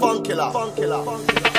Fun killer, fun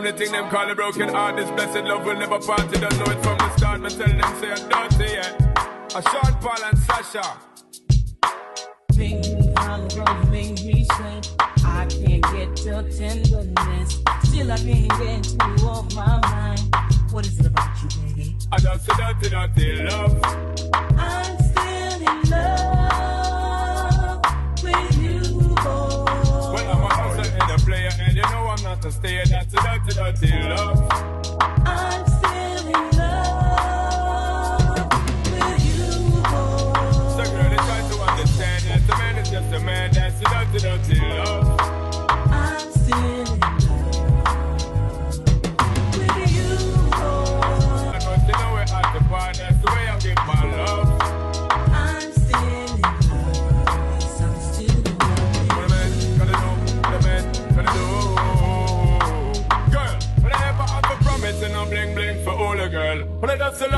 Come the thing them call a broken heart. This blessed love will never part. You don't know it from the start. But tell them say I'm dirty, yeah. A Sean Paul and Sasha. Bring me on the road, make me sweat. I can't get your tenderness. Still, I can't get you off my mind. What is it about you, baby? I just say dirty, dirty love. I'm still in love I'm not a a dirty, dirty love.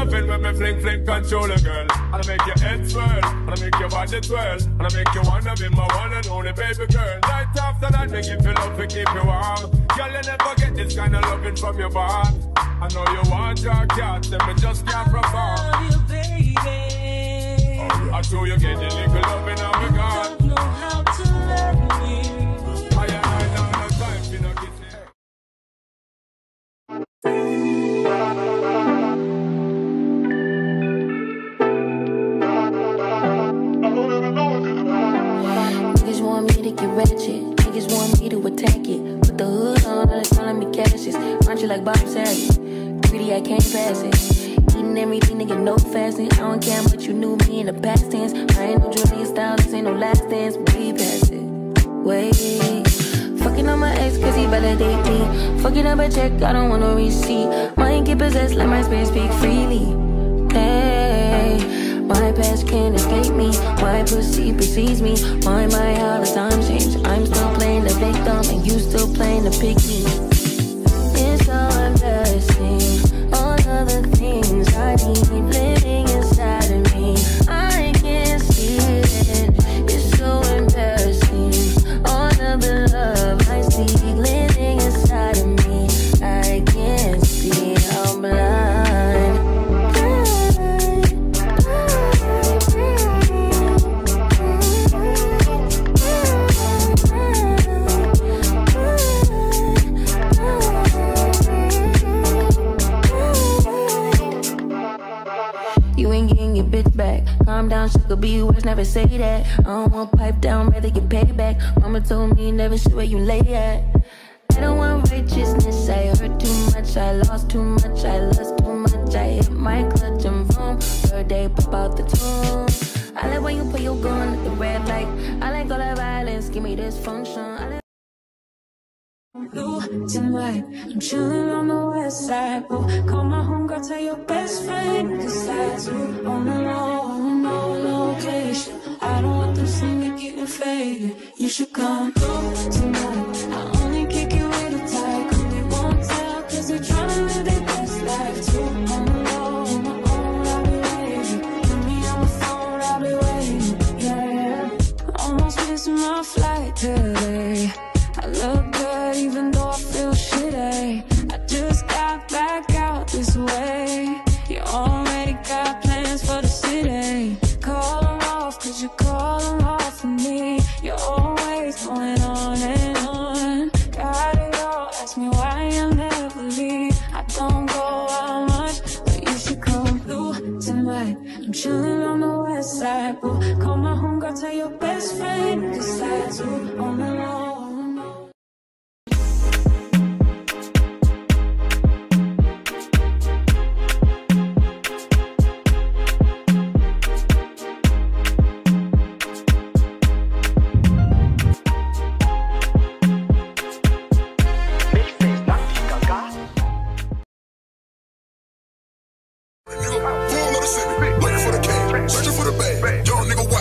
When I just love it when me fling fling control a girl. And I make your head swirl, and I make your body twirl, and I make you wanna be my one and only baby girl. Night after night, me give you love to keep you warm. Girl, you never get this kind of loving from your bond. I know you want your cat, and me just can't perform. I love you, baby. I show you get the little loving and we gone. Ratchet. Niggas want me to attack it. Put the hood on, all they calling me Cassius. Aren't you like Bob Saget? Greedy, I can't pass it. Eating everything, nigga, no fasting. I don't care much you knew me in the past tense. I ain't no Julia Stiles, this ain't no last dance. Way past it. Wait. Fucking on my ex cause he validate me. Fucking up a check, I don't want no receipt. Mind get possessed, let my spirit speak freely. Hey, my past can't escape me. My pussy precedes me. Why my how the times change? I'm still playing the victim and you still playing the picky. Say that. I don't want pipe down, rather get payback. Mama told me never shit where you lay at. I don't want righteousness, I hurt too much, I lost too much, I lost too much. I hit my clutch and vroom, third day pop out the tomb. I like when you put your gun at the red light. I like all that violence, give me dysfunction. I like Blue tonight, I'm chilling on the west side. Oh, call my homegirl, tell your best friend. Besides you, on the low, no location. Don't want faded. You should come through tonight. Searching for the bag. Young nigga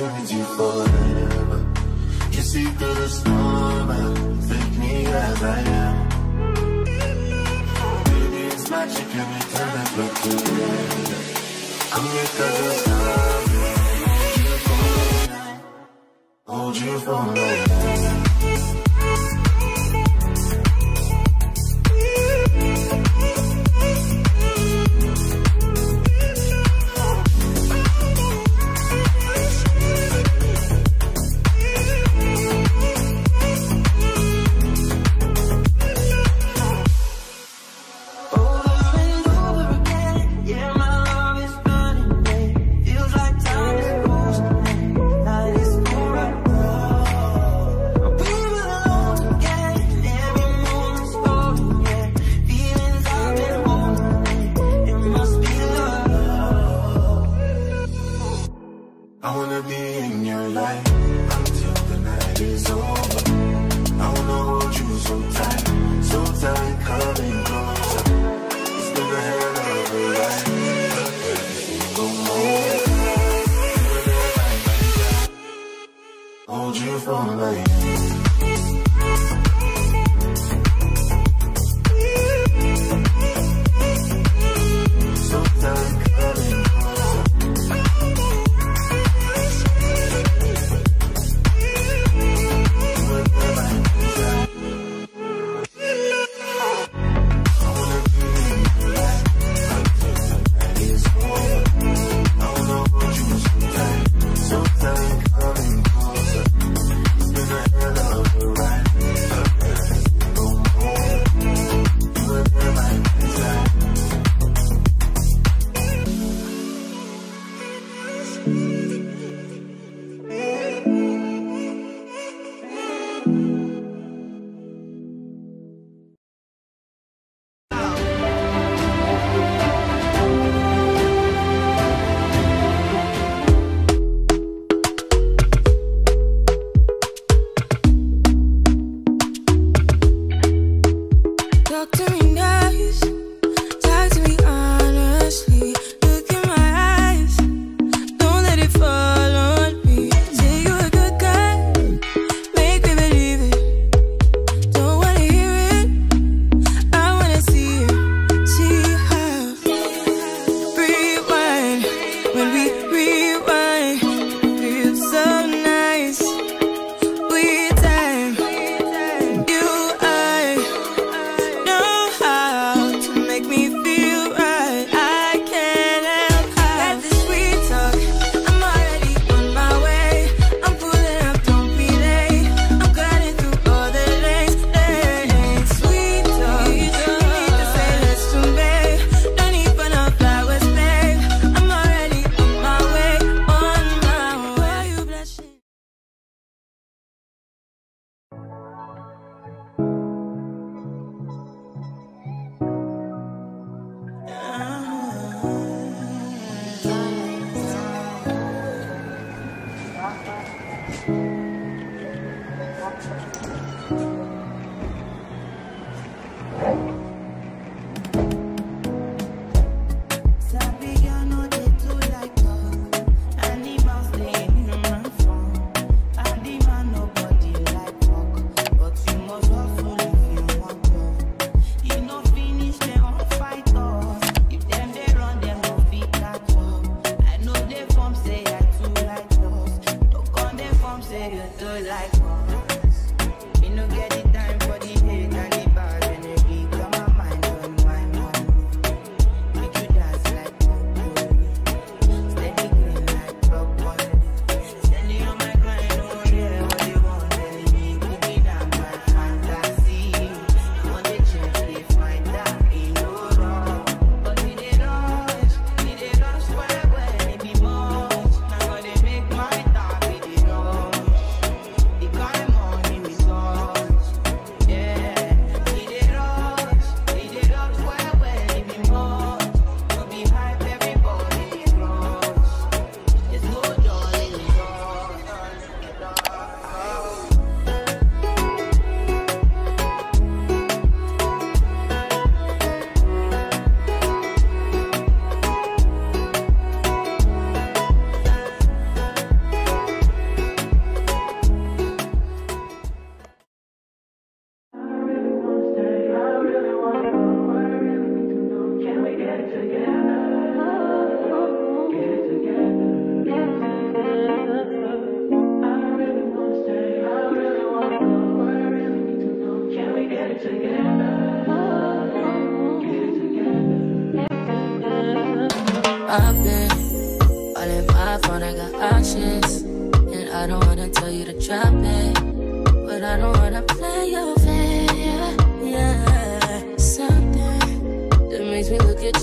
turns you forever. You see through the storm and take me as I am. Baby, it's magic every time I look together. I'm here cause I love you. Hold you for life.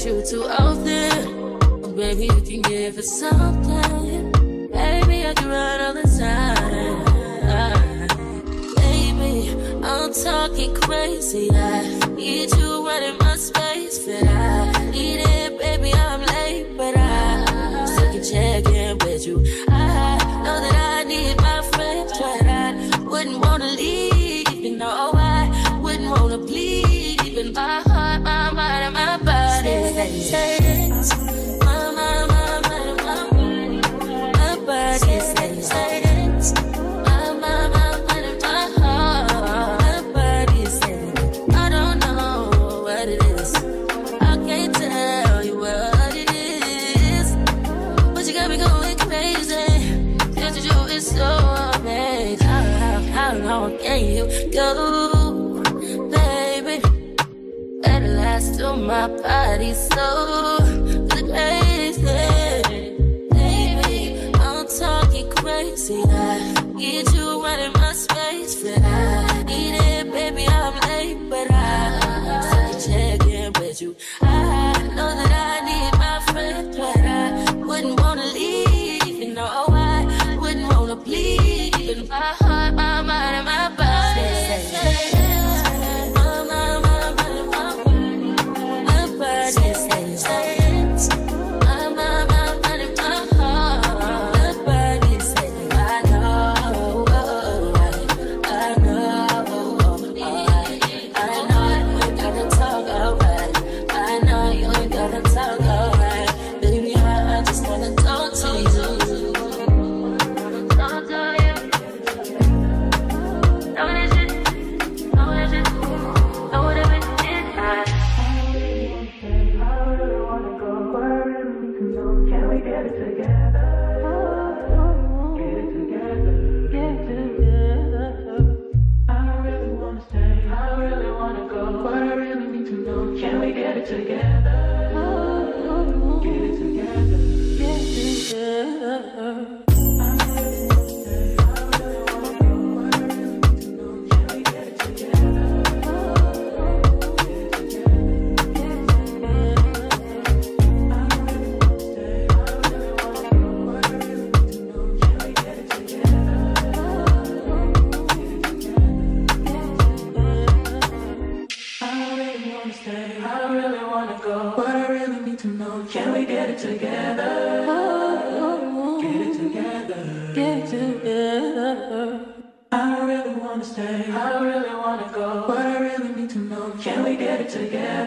you too often. Baby, you can give us something. Baby, I can run all the time. Baby, I'm talking crazy. I need you in my slow. Can we get it together? Get it together. Get it together. I really wanna stay. I really wanna go. But I really need to know. Can we get it together?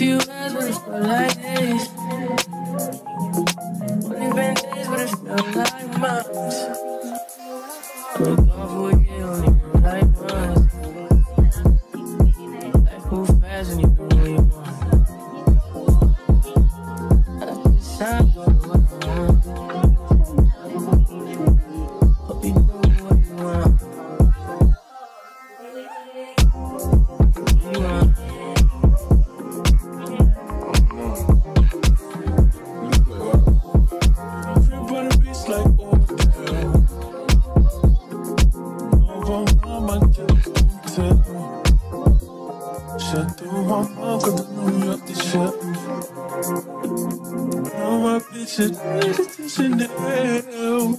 you ever. feel like Now my bitches ready Chanel. Will